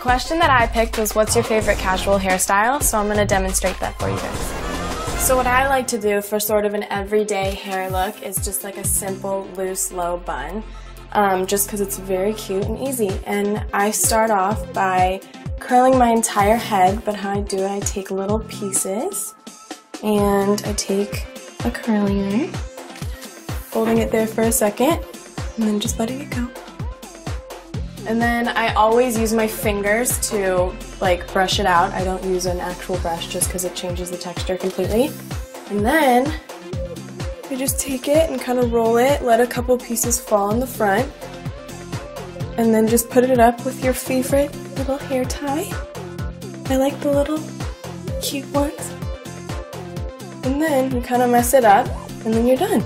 question that I picked was what's your favorite casual hairstyle? So I'm going to demonstrate that for you guys. So what I like to do for sort of an everyday hair look is just like a simple loose low bun. Um, just because it's very cute and easy. And I start off by curling my entire head, but how I do it, I take little pieces and I take a curling iron, holding it there for a second, and then just letting it go. And then I always use my fingers to like brush it out. I don't use an actual brush just because it changes the texture completely. And then I just take it and kind of roll it, let a couple pieces fall in the front, and then just put it up with your favorite little hair tie. I like the little cute ones. And then you kind of mess it up, and then you're done.